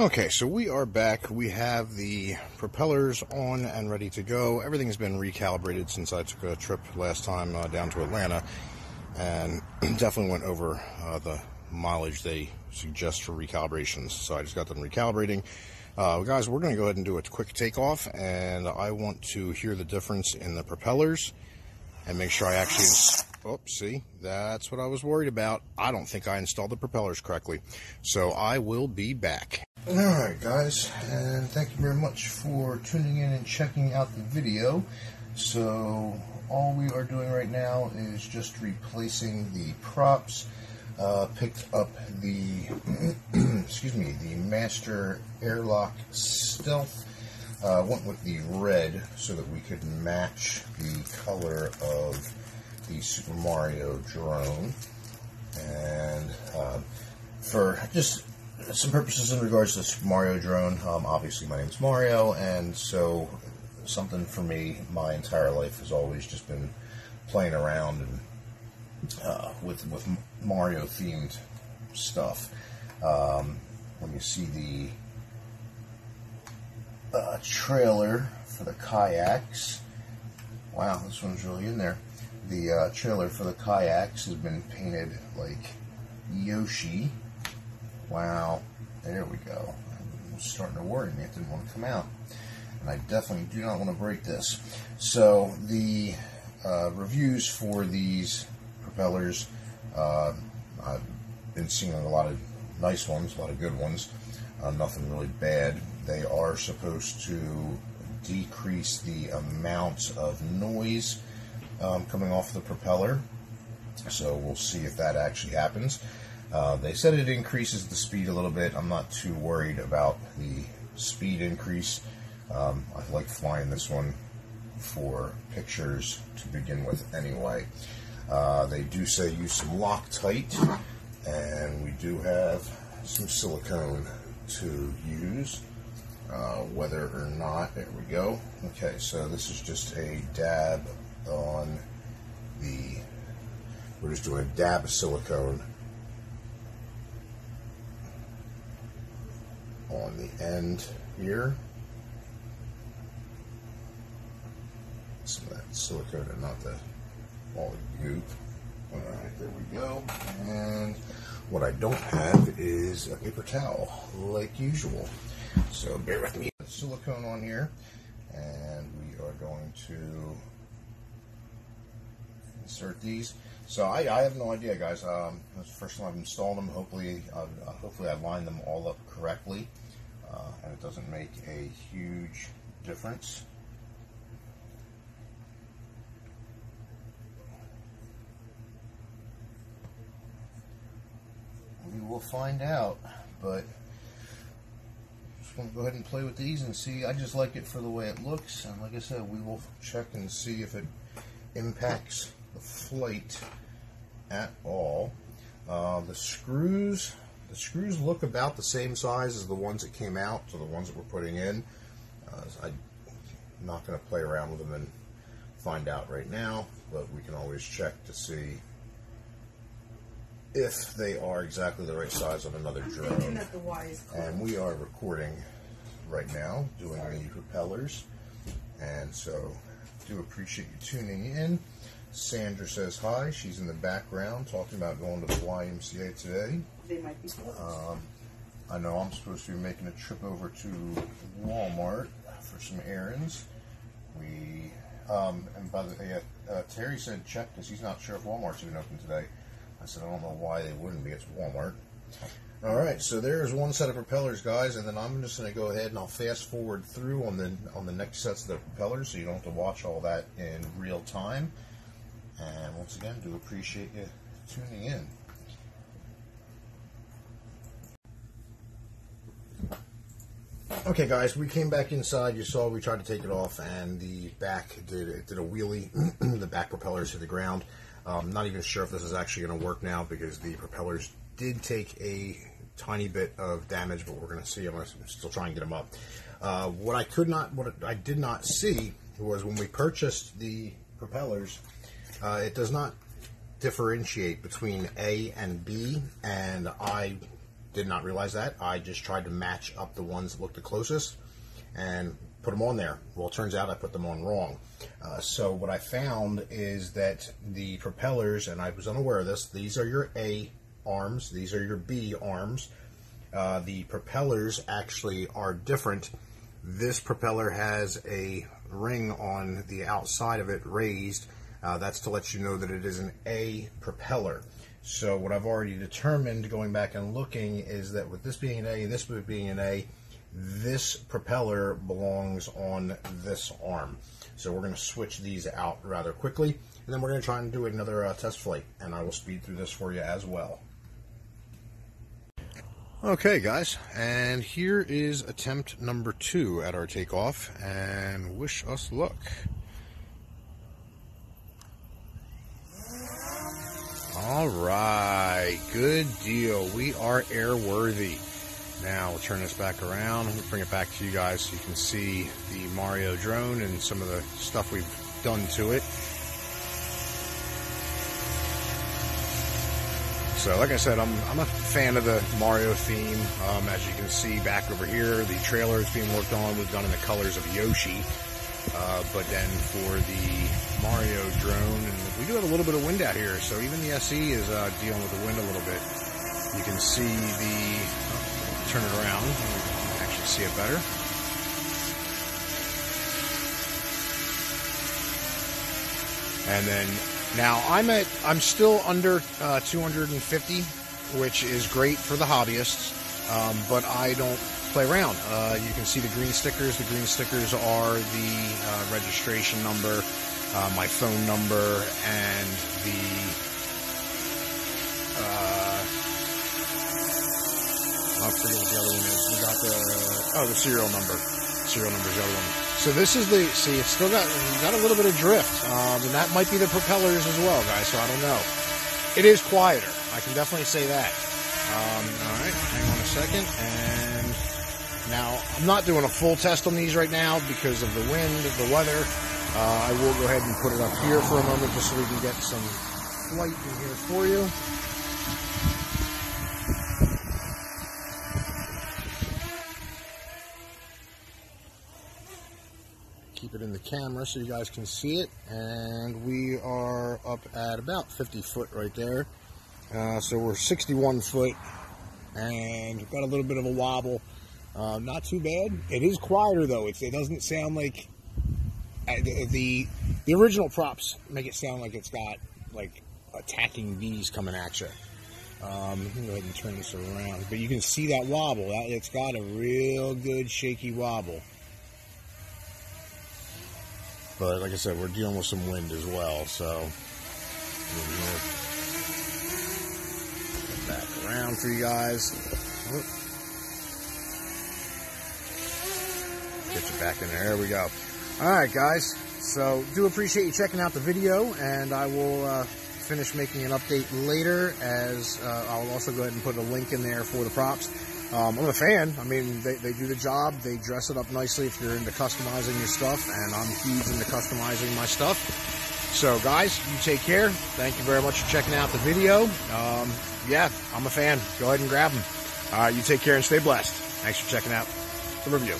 Okay, so we are back. We have the propellers on and ready to go. Everything's been recalibrated since I took a trip last time uh, down to Atlanta and definitely went over uh, the mileage they suggest for recalibrations. So I just got them recalibrating. Uh, guys, we're going to go ahead and do a quick takeoff, and I want to hear the difference in the propellers and make sure I actually. Oh, see, that's what I was worried about. I don't think I installed the propellers correctly. So I will be back. Alright guys, and thank you very much for tuning in and checking out the video. So, all we are doing right now is just replacing the props. Uh, picked up the, excuse me, the Master Airscrew Stealth. Uh, went with the red so that we could match the color of the Super Mario drone. And uh, for just some purposes in regards to the Super Mario drone, um, obviously my name is Mario, and so something for me my entire life has always just been playing around and uh, with with Mario themed stuff. Um, when you see the uh, trailer for the kayaks, wow, this one's really in there. The uh, trailer for the kayaks has been painted like Yoshi Wow, there we go. Was starting to worry. It didn't want to come out. And I definitely do not want to break this. So the uh, reviews for these propellers, uh, I've been seeing a lot of nice ones, a lot of good ones. Uh, nothing really bad. They are supposed to decrease the amount of noise um, coming off the propeller. So we'll see if that actually happens. Uh, they said it increases the speed a little bit. I'm not too worried about the speed increase. Um, I like flying this one for pictures to begin with anyway. Uh, they do say use some Loctite, and we do have some silicone to use. Uh, whether or not, there we go. Okay, so this is just a dab on the, we're just doing a dab of silicone on the end here. Some of that silicone and not the all the goop. Alright, there we go. And what I don't have is a paper towel, like usual. So bear with me. Silicone on here, and we are going to insert these. So I, I have no idea, guys. Um, it's the first time I've installed them. Hopefully, uh, hopefully I lined them all up correctly uh, and it doesn't make a huge difference. We will find out, but just going to go ahead and play with these and see. I just like it for the way it looks, and like I said, we will check and see if it impacts the flight at all. Uh, the screws the screws look about the same size as the ones that came out, so the ones that we're putting in. Uh, I'm not going to play around with them and find out right now, but we can always check to see if they are exactly the right size on another drone. And we are recording right now, doing Sorry. the propellers. And so, do appreciate you tuning in. Sandra says hi. She's in the background talking about going to the YMCA today they might be closed. Um, I know I'm supposed to be making a trip over to Walmart for some errands. We, um, and by the way, uh, Terry said check because he's not sure if Walmart's even open today. I said, I don't know why they wouldn't be. It's Walmart. All right, so there's one set of propellers, guys, and then I'm just going to go ahead and I'll fast forward through on the on the next sets of the propellers, so you don't have to watch all that in real time. And once again, do appreciate you tuning in. Okay, guys, we came back inside. You saw we tried to take it off, and the back did did a wheelie. the back propellers hit the ground. Um, not even sure if this is actually going to work now because the propellers did take a tiny bit of damage, but we're going to see. I'm still trying to get them up. Uh, what I could not, what I did not see was when we purchased the propellers, uh, it does not differentiate between A and B, and I did not realize that. I just tried to match up the ones that looked the closest and put them on there. Well, it turns out I put them on wrong. Uh, so what I found is that the propellers, and I was unaware of this, these are your A arms, these are your B arms. Uh, the propellers actually are different. This propeller has a ring on the outside of it raised. Uh, that's to let you know that it is an A propeller. So what I've already determined going back and looking is that with this being an A this being an A, this propeller belongs on this arm. So we're going to switch these out rather quickly, and then we're going to try and do another uh, test flight, and I will speed through this for you as well. Okay, guys, and here is attempt number two at our takeoff, and wish us luck. All right, good deal. We are airworthy. Now we'll turn this back around. We'll bring it back to you guys so you can see the Mario drone and some of the stuff we've done to it. So, like I said, I'm, I'm a fan of the Mario theme. Um, as you can see back over here, the trailer is being worked on. We've done in the colors of Yoshi. Uh, but then for the Mario drone, and we do have a little bit of wind out here, so even the SE is uh, dealing with the wind a little bit. You can see the turn it around. you can actually see it better. And then now I'm at I'm still under uh, 250, which is great for the hobbyists, um, but I don't play around. Uh, you can see the green stickers. The green stickers are the uh, registration number, uh, my phone number, and the I forget what the other one is. We got the oh the serial number. Serial number is the other one. So this is the see. It's still got got a little bit of drift, um, and that might be the propellers as well, guys. So I don't know. It is quieter. I can definitely say that. Um, all right, hang on a second, and now I'm not doing a full test on these right now because of the wind, the weather. Uh, I will go ahead and put it up here for a moment just so we can get some light in here for you. keep it in the camera so you guys can see it. And we are up at about 50 foot right there. Uh, so we're 61 foot and got a little bit of a wobble. Uh, not too bad. It is quieter though. It's, it doesn't sound like the, the, original props make it sound like it's got like attacking bees coming at you. Um, go ahead and turn this around. But you can see that wobble. It's got a real good shaky wobble. But like I said, we're dealing with some wind as well, so back around for you guys. Get you back in there. There we go. All right, guys. So do appreciate you checking out the video, and I will uh, finish making an update later. As uh, I'll also go ahead and put a link in there for the props. Um, I'm a fan. I mean, they, they do the job. They dress it up nicely if you're into customizing your stuff, and I'm huge into customizing my stuff. So, guys, you take care. Thank you very much for checking out the video. Um, yeah, I'm a fan. Go ahead and grab them. All right, you take care and stay blessed. Thanks for checking out the review.